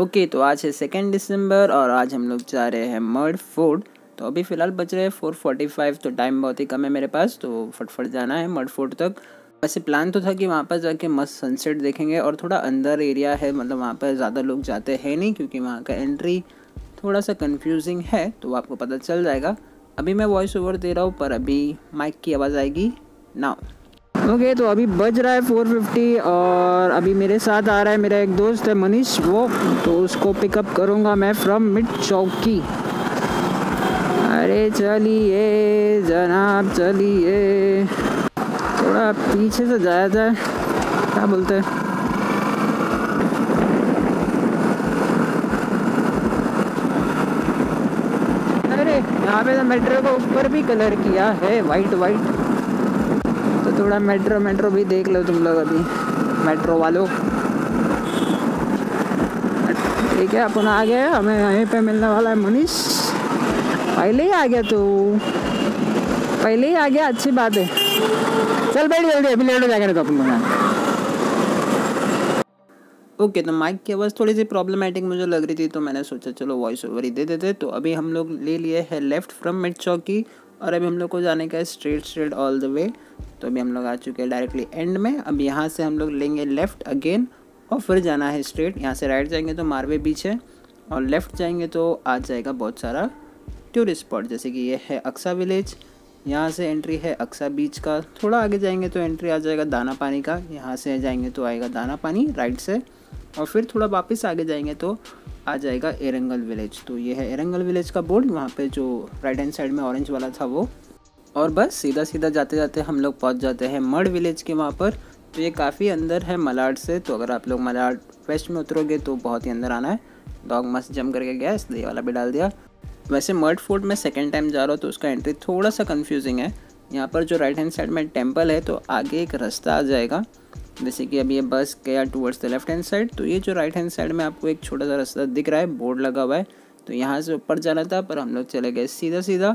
Okay तो आज है सेकेंड दिसंबर और आज हम लोग जा रहे हैं मर्ड फोर्ट तो अभी फ़िलहाल बच रहे हैं फोर फोर्टी फाइव तो टाइम बहुत ही कम है मेरे पास तो फटफट जाना है मर्ड फोर्ट तक। वैसे प्लान तो था कि वहाँ पर जाके मस्त सनसेट देखेंगे और थोड़ा अंदर एरिया है मतलब वहाँ पर ज़्यादा लोग जाते हैं नहीं, क्योंकि वहाँ का एंट्री थोड़ा सा कन्फ्यूजिंग है तो आपको पता चल जाएगा। अभी मैं वॉइस ओवर दे रहा हूँ, पर अभी माइक की आवाज़ आएगी। नाउ ओके तो अभी बज रहा है 450 और अभी मेरे साथ आ रहा है मेरा एक दोस्त है मनीष, वो तो उसको पिकअप करूँगा मैं फ्रॉम मिड चौकी अरे चलिए, जनाब चलिए। थोड़ा पीछे से जाया जाए, क्या बोलते हैं? यहाँ पे तो मेट्रो को ऊपर भी कलर किया है वाइट वाइट थोड़ा मेट्रो मेट्रो भी देख लो तुम लोग अभी। मेट्रो वालों। ठीक है, अपन आ गए। हमें यहीं पे मिलने वाला है मनीष। पहले ही आ गया तू। पहले ही आ गया, अच्छी बात है। चल बैठ, जल्दी, अभी लेट हो जाएगा तो अपन को। ओके तो माइक की आवाज़ थोड़ी सी प्रॉब्लमेटिक मुझे लग रही थी तो मैंने सोचा, चलो वॉइस ओवर ही दे देते। तो अभी हम लोग ले लिए है लेफ़्ट फ्रॉम मिड चौकी और अभी हम लोग को जाने का है straight straight all the way तो अभी हम लोग आ चुके हैं डायरेक्टली एंड में। अब यहाँ से हम लोग लेंगे लेफ़्ट अगेन और फिर जाना है स्ट्रेट यहाँ से राइट जाएँगे तो मारवे बीच है और लेफ़्ट जाएँगे तो आ जाएगा बहुत सारा टूरिस्ट स्पॉट जैसे कि ये है अक्सा विलेज यहाँ से एंट्री है अक्सा बीच का। थोड़ा आगे जाएँगे तो एंट्री आ जाएगा दाना पानी का। यहाँ से जाएँगे तो आएगा दाना पानी राइट से। और फिर थोड़ा वापस आगे जाएँगे तो आ जाएगा एरंगल विलेज तो ये है एरंगल विलेज का बोर्ड वहाँ पे जो राइट हैंड साइड में ऑरेंज वाला था वो। और बस सीधा सीधा जाते जाते हम लोग पहुँच जाते हैं मड विलेज के वहाँ पर। तो ये काफ़ी अंदर है मलाड से। तो अगर आप लोग मलाड वेस्ट में उतरोगे तो बहुत ही अंदर आना है। डॉग मस्त जम करके गया, इसलिए वाला भी डाल दिया। वैसे मर्ड फोर्ट में सेकेंड टाइम जा रहा हूँ तो उसका एंट्री थोड़ा सा कन्फ्यूजिंग है। यहाँ पर जो राइट हैंड साइड में टेंपल है तो आगे एक रास्ता आ जाएगा। जैसे कि अभी ये बस गया towards the left hand side तो ये जो राइट हैंड साइड में आपको एक छोटा सा रास्ता दिख रहा है, बोर्ड लगा हुआ है। तो यहाँ से ऊपर जाना था, पर हम लोग चले गए सीधा सीधा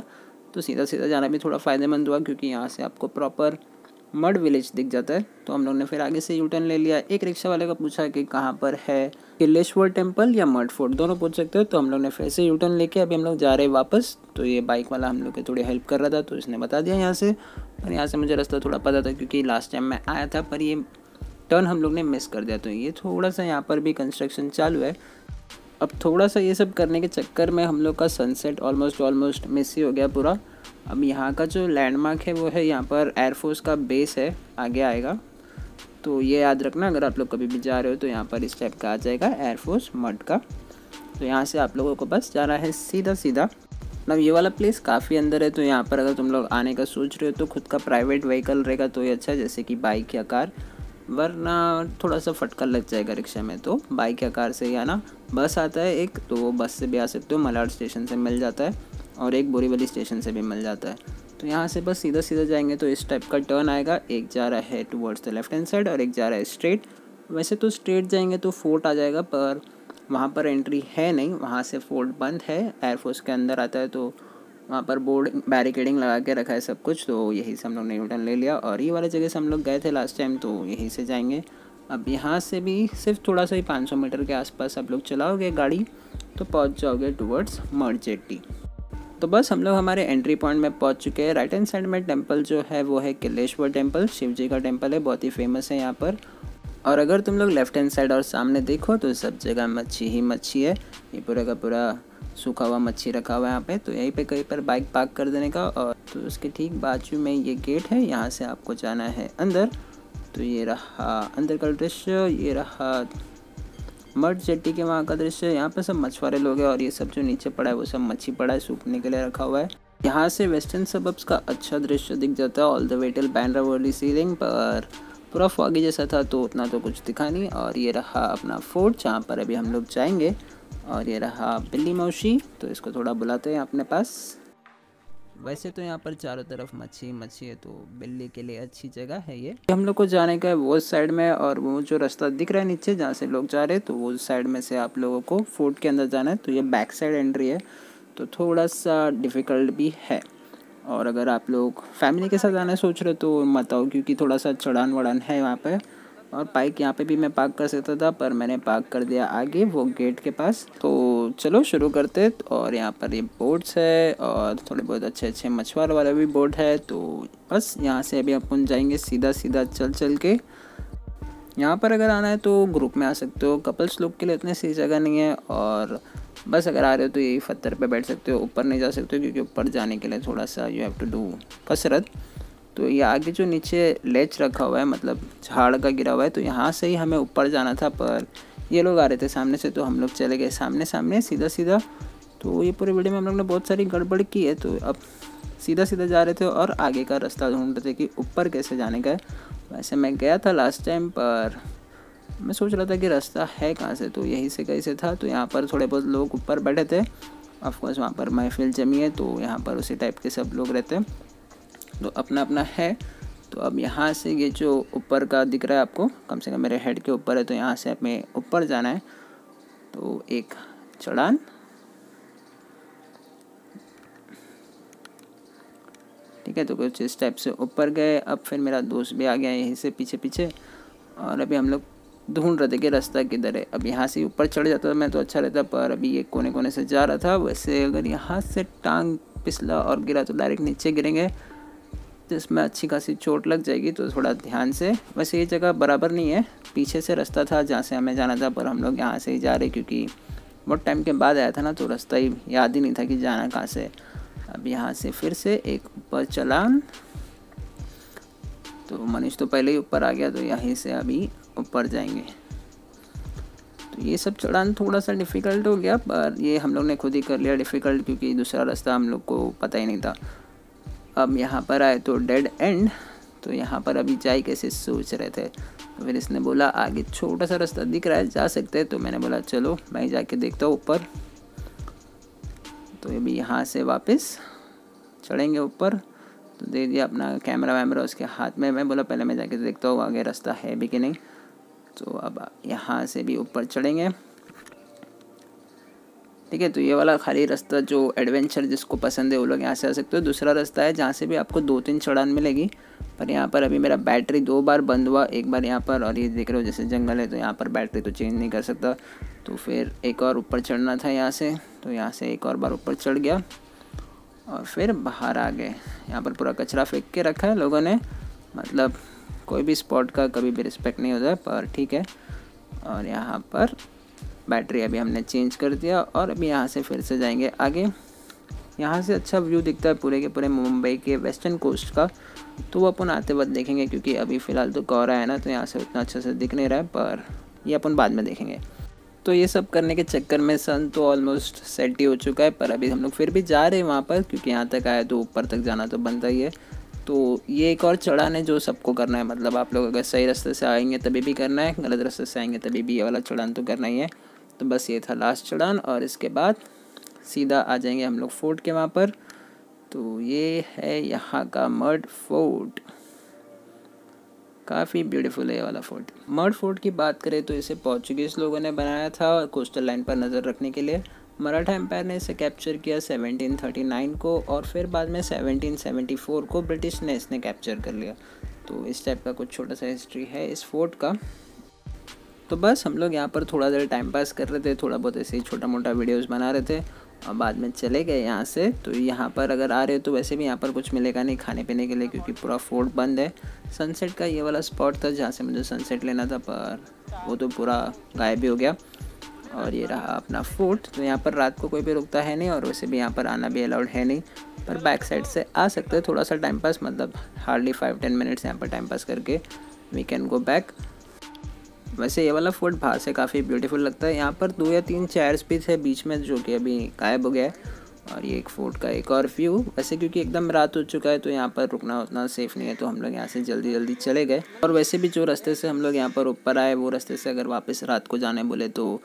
तो सीधा सीधा जाना भी थोड़ा फ़ायदेमंद हुआ क्योंकि यहाँ से आपको प्रॉपर मड विलेज दिख जाता है। तो हम लोग ने फिर आगे से यूटर्न ले लिया। एक रिक्शा वाले का पूछा कि कहाँ पर है किलेश्वर टेंपल या मड फोर्ट दोनों पूछ सकते हो। तो हम लोग ने फिर से यूटर्न लेके अभी हम लोग जा रहे हैं वापस। तो ये बाइक वाला हम लोग की थोड़ी हेल्प कर रहा था तो इसने बता दिया यहाँ से। और यहाँ से मुझे रास्ता थोड़ा पता था क्योंकि लास्ट टाइम मैं आया था, पर ये टर्न हम लोग ने मिस कर दिया। तो ये थोड़ा सा यहाँ पर भी कंस्ट्रक्शन चालू है। अब थोड़ा सा ये सब करने के चक्कर में हम लोग का सनसेट ऑलमोस्ट ऑलमोस्ट मिस ही हो गया पूरा। अब यहाँ का जो लैंडमार्क है वो है यहाँ पर एयरफोर्स का बेस है, आगे आएगा। तो ये याद रखना, अगर आप लोग कभी भी जा रहे हो तो यहाँ पर इस टाइप का आ जाएगा एयरफोर्स मड का। तो यहाँ से आप लोगों को बस जाना है सीधा सीधा। मतलब ये वाला प्लेस काफ़ी अंदर है तो यहाँ पर अगर तुम लोग आने का सोच रहे हो तो खुद का प्राइवेट व्हीकल रहेगा तो ये अच्छा है, जैसे कि बाइक या कार वरना थोड़ा सा फटका लग जाएगा रिक्शा में तो। बाइक या कार से ही आना बस आता है एक तो वो बस से भी आ सकते हो, मलाड स्टेशन से मिल जाता है और एक बोरीवली स्टेशन से भी मिल जाता है। तो यहाँ से बस सीधा सीधा जाएँगे तो इस टाइप का टर्न आएगा। एक जा रहा है towards the left hand side और एक जा रहा है स्ट्रेट वैसे तो स्ट्रेट जाएँगे तो फोर्ट आ जाएगा, पर वहाँ पर एंट्री है नहीं। वहाँ से फोर्ट बंद है। एयरफोर्स के अंदर आता है तो वहाँ पर बोर्ड बैरिकेडिंग लगा के रखा है सब कुछ तो यहीं से हम लोग ने यूटर्न ले लिया। और ये वाले जगह से हम लोग गए थे लास्ट टाइम तो यहीं से जाएँगे। अब यहाँ से भी सिर्फ़ थोड़ा सा ही 500 मीटर के आसपास आप लोग चलाओगे गाड़ी तो पहुँच जाओगे टूवर्ड्स मर्जेटी तो बस हम लोग हमारे एंट्री पॉइंट में पहुँच चुके हैं। राइट हैंड साइड में टेंपल जो है, वो है किलेश्वर टेंपल शिव जी का टेंपल है, बहुत ही फ़ेमस है यहाँ पर। और अगर तुम लोग लेफ़्ट हैंड साइड और सामने देखो तो सब जगह मच्छी ही मच्छी है। ये पूरा का पूरा सूखा हुआ मच्छी रखा हुआ है यहाँ पे तो यहीं पे कहीं पर बाइक पार्क कर देने का और तो उसके ठीक बाजू में ये गेट है, यहाँ से आपको जाना है अंदर। तो ये रहा अंदर का दृश्य, ये रहा मर्ड जेट्टी के वहाँ का दृश्य। यहाँ पे सब मछुआरे लोग हैं और ये सब जो नीचे पड़ा है, वो सब मच्छी पड़ा है, सूखने के लिए रखा हुआ है। यहाँ से वेस्टर्न सबब्स का अच्छा दृश्य दिख जाता है all the way till Bandra Worli sea link पर। पूरा फॉगी जैसा था तो उतना तो कुछ दिखा नहीं। और ये रहा अपना फोर्ट जहाँ पर अभी हम लोग जाएँगे। और ये रहा बिल्ली मौशी तो इसको थोड़ा बुलाते हैं अपने पास। वैसे तो यहाँ पर चारों तरफ़ मच्छी मच्छी है तो बिल्ली के लिए अच्छी जगह है ये। हम लोग को जाने का है वो साइड में, और वो जो रास्ता दिख रहा है नीचे, जहाँ से लोग जा रहे हैं तो वो साइड में से आप लोगों को फोर्ट के अंदर जाना है। तो ये बैक साइड एंट्री है तो थोड़ा सा डिफ़िकल्ट भी है। और अगर आप लोग फैमिली के साथ आना सोच रहे हो तो मत आओ, क्योंकि थोड़ा सा चढ़ान वड़ान है वहाँ पर और बाइक यहाँ पे भी मैं पार्क कर सकता था, पर मैंने पार्क कर दिया आगे, वो गेट के पास। तो चलो, शुरू करते और यहाँ पर ये बोट्स है, और थोड़े बहुत अच्छे अच्छे मछुआर वाला भी बोट है। तो बस, यहाँ से अभी अपन जाएँगे सीधा सीधा चल चल के। यहाँ पर अगर आना है तो ग्रुप में आ सकते हो। कपल्स लोग के लिए इतनी सही जगह नहीं है, और बस अगर आ रहे हो तो यही पत्थर पे बैठ सकते हो, ऊपर नहीं जा सकते हो क्योंकि ऊपर जाने के लिए थोड़ा सा यू हैव टू डू कसरत। तो ये आगे जो नीचे लेच रखा हुआ है मतलब झाड़ का गिरा हुआ है तो यहाँ से ही हमें ऊपर जाना था, पर ये लोग आ रहे थे सामने से तो हम लोग चले गए सामने सामने सीधा सीधा तो ये पूरे वीडियो में हम लोग ने बहुत सारी गड़बड़ की है तो अब सीधा सीधा जा रहे थे और आगे का रास्ता ढूंढ रहे थे कि ऊपर कैसे जाने का है। वैसे मैं गया था लास्ट टाइम पर मैं सोच रहा था कि रास्ता है कहाँ से तो यहीं से कहीं से था तो यहाँ पर थोड़े बहुत लोग ऊपर बैठे थे। ऑफकोर्स वहाँ पर महफिल जमी है तो यहाँ पर उसी टाइप के सब लोग रहते हैं। तो अपना अपना है तो अब यहाँ से ये जो ऊपर का दिख रहा है आपको, कम से कम मेरे हेड के ऊपर है तो यहाँ से हमें ऊपर जाना है। तो एक चढ़ान। ठीक है तो कुछ इस टाइप से ऊपर गए, अब फिर मेरा दोस्त भी आ गया यहीं से पीछे पीछे और अभी हम लोग ढूंढ रहे थे कि रास्ता किधर है। अब यहाँ से ऊपर चढ़ जाता मैं तो अच्छा रहता, पर अभी ये कोने कोने से जा रहा था, वैसे अगर यहाँ से टांग पिसला और गिरा तो डायरेक्ट नीचे गिरेंगे जिसमें अच्छी खासी चोट लग जाएगी तो थोड़ा ध्यान से। वैसे ये जगह बराबर नहीं है, पीछे से रास्ता था जहाँ से हमें जाना था, पर हम लोग यहाँ से ही जा रहे, क्योंकि बहुत टाइम के बाद आया था ना तो रास्ता ही याद ही नहीं था कि जाना कहाँ से। अब यहाँ से फिर से एक ऊपर चलान तो मनीष तो पहले ही ऊपर आ गया तो यहीं से अभी ऊपर जाएँगे। तो ये सब चढ़ान थोड़ा सा डिफ़िकल्ट हो गया, पर ये हम लोग ने खुद ही कर लिया डिफ़िकल्ट क्योंकि दूसरा रास्ता हम लोग को पता ही नहीं था। अब यहाँ पर आए तो डेड एंड तो यहाँ पर अभी जाए कैसे सोच रहे थे? तो फिर इसने बोला, आगे छोटा सा रास्ता दिख रहा है, जा सकते हैं। तो मैंने बोला, चलो, मैं जाके देखता हूँ ऊपर। तो अभी यहाँ से वापस चढ़ेंगे ऊपर। तो दे दिया अपना कैमरा वैमरा उसके हाथ में। मैं बोला, पहले मैं जाके देखता हूँ आगे रास्ता है भी कि नहीं? तो अब यहाँ से भी ऊपर चढ़ेंगे। ठीक है तो ये वाला खाली रास्ता जो एडवेंचर जिसको पसंद है वो लोग यहाँ से आ सकते हो। दूसरा रास्ता है जहाँ से भी आपको दो तीन चढ़ान मिलेगी। पर यहाँ पर अभी मेरा बैटरी दो बार बंद हुआ, एक बार यहाँ पर और ये देख रहे हो जैसे जंगल है तो यहाँ पर बैटरी तो चेंज नहीं कर सकता। तो फिर एक और ऊपर चढ़ना था यहाँ से तो यहाँ से एक और बार ऊपर चढ़ गया। और फिर बाहर आ गए। यहाँ पर पूरा कचरा फेंक के रखा है लोगों ने। मतलब कोई भी स्पॉट का कभी भी रिस्पेक्ट नहीं होता, पर ठीक है। और यहाँ पर बैटरी अभी हमने चेंज कर दिया और अभी यहाँ से फिर से जाएँगे आगे। यहाँ से अच्छा व्यू दिखता है पूरे के पूरे मुंबई के वेस्टर्न कोस्ट का। तो वो अपन आते वक्त देखेंगे, क्योंकि अभी फ़िलहाल तो कोहरा है ना तो यहाँ से उतना अच्छा से दिख नहीं रहा है, पर ये अपन बाद में देखेंगे। तो ये सब करने के चक्कर में सन तो ऑलमोस्ट सेट ही हो चुका है, पर अभी हम लोग फिर भी जा रहे हैं वहाँ पर, क्योंकि यहाँ तक आया तो ऊपर तक जाना तो बनता ही है। तो ये एक और चढ़ान है जो सबको करना है। मतलब आप लोग अगर सही रास्ते से आएँगे तभी भी करना है, गलत रास्ते से आएँगे तभी भी ये वाला चढ़ान तो करना ही है। तो बस ये था लास्ट चढ़ान और इसके बाद सीधा आ जाएँगे हम लोग फोर्ट के वहाँ पर। तो ये है यहाँ का मर्ड फोर्ट। काफ़ी ब्यूटीफुल है ये वाला फोर्ट। मर्ड फोर्ट की बात करें तो इसे पोर्चुगीज़ लोगों ने बनाया था कोस्टल लाइन पर नज़र रखने के लिए। मराठा एम्पायर ने इसे कैप्चर किया 1739 को और फिर बाद में 1774 को ब्रिटिश ने इसने कैप्चर कर लिया। तो इस टाइप का कुछ छोटा सा हिस्ट्री है इस फोर्ट का। तो बस हम लोग यहाँ पर थोड़ा देर टाइम पास कर रहे थे, थोड़ा बहुत ऐसे ही छोटा मोटा वीडियोस बना रहे थे और बाद में चले गए यहाँ से। तो यहाँ पर अगर आ रहे हो तो वैसे भी यहाँ पर कुछ मिलेगा नहीं खाने पीने के लिए क्योंकि पूरा फोर्ट बंद है। सनसेट का ये वाला स्पॉट था जहाँ से मुझे सनसेट लेना था, पर वो तो पूरा गायब ही हो गया। और ये रहा अपना फोर्ट तो यहाँ पर रात को कोई भी रुकता है नहीं और वैसे भी यहाँ पर आना भी अलाउड है नहीं। पर बैक साइड से आ सकते हैं, थोड़ा सा टाइम पास मतलब हार्डली फाइव टेन मिनट्स यहाँ पर टाइम पास करके वी कैन गो बैक वैसे ये वाला फोर्ट बाहर से काफ़ी ब्यूटीफुल लगता है। यहाँ पर दो या तीन चेयर्स भी थे बीच में, जो कि अभी गायब हो गया है। और ये एक फोर्ट का एक और व्यू वैसे क्योंकि एकदम रात हो चुका है तो यहाँ पर रुकना उतना सेफ़ नहीं है तो हम लोग यहाँ से जल्दी जल्दी चले गए। और वैसे भी जो रास्ते से हम लोग यहाँ पर ऊपर आए, वो रास्ते से अगर वापस रात को जाने बोले तो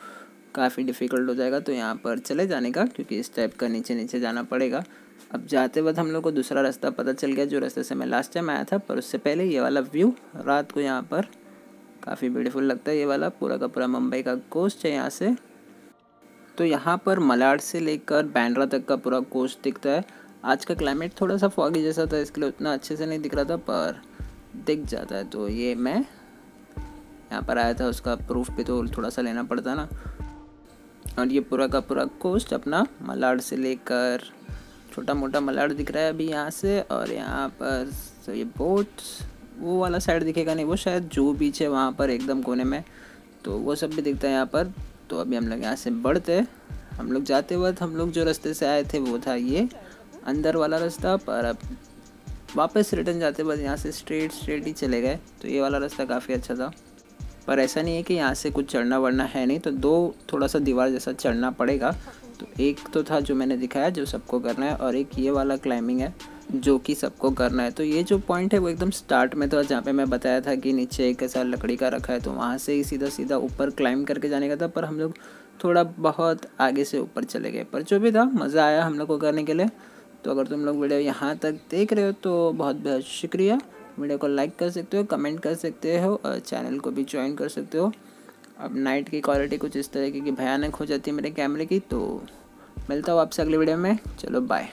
काफ़ी डिफ़िकल्ट हो जाएगा तो यहाँ पर चले जाने का, क्योंकि इस टाइप का नीचे नीचे जाना पड़ेगा। अब जाते वक्त हम लोग को दूसरा रास्ता पता चल गया, जो रास्ते से मैं लास्ट टाइम आया था, पर उससे पहले ये वाला व्यू रात को यहाँ पर काफ़ी ब्यूटीफुल लगता है ये वाला, पूरा का पूरा मुंबई का कोस्ट है यहाँ से। तो यहाँ पर मलाड से लेकर बैंड्रा तक का पूरा कोस्ट दिखता है। आज का क्लाइमेट थोड़ा सा फॉगी जैसा था, इसके लिए उतना अच्छे से नहीं दिख रहा था, पर दिख जाता है। तो ये मैं यहाँ पर आया था, उसका प्रूफ भी तो थोड़ा सा लेना पड़ता ना। और ये पूरा का पूरा कोस्ट अपना मलाड से लेकर छोटा मोटा मलाड दिख रहा है अभी यहाँ से और यहाँ पर तो ये बोट वो वाला साइड दिखेगा नहीं, वो शायद जो बीच है वहाँ पर एकदम कोने में तो वो सब भी दिखता है यहाँ पर। तो अभी हम लोग यहाँ से बढ़ते, हम लोग जाते वक्त हम लोग जो रास्ते से आए थे वो था ये अंदर वाला रास्ता, पर अब वापस रिटर्न जाते वक्त यहाँ से स्ट्रेट स्ट्रेट ही चले गए तो ये वाला रास्ता काफ़ी अच्छा था। पर ऐसा नहीं है कि यहाँ से कुछ चढ़ना वढ़ना है नहीं तो दो थोड़ा सा दीवार जैसा चढ़ना पड़ेगा। तो एक तो था जो मैंने दिखाया, जो सबको करना है, और एक ये वाला क्लाइंबिंग है, जो कि सबको करना है। तो ये जो पॉइंट है, वो एकदम स्टार्ट में था, जहाँ पे मैं बताया था कि नीचे एक ऐसा लकड़ी का रखा है तो वहाँ से ही सीधा सीधा ऊपर क्लाइंब करके जाने का था, पर हम लोग थोड़ा बहुत आगे से ऊपर चले गए। पर जो भी था, मज़ा आया हम लोग को करने के लिए। तो अगर तुम लोग वीडियो यहाँ तक देख रहे हो तो बहुत बहुत शुक्रिया। वीडियो को लाइक कर सकते हो, कमेंट कर सकते हो और चैनल को भी ज्वाइन कर सकते हो। अब नाइट की क्वालिटी कुछ इस तरीके की भयानक हो जाती है मेरे कैमरे की तो मिलता हूँ आपसे अगले वीडियो में। चलो बाय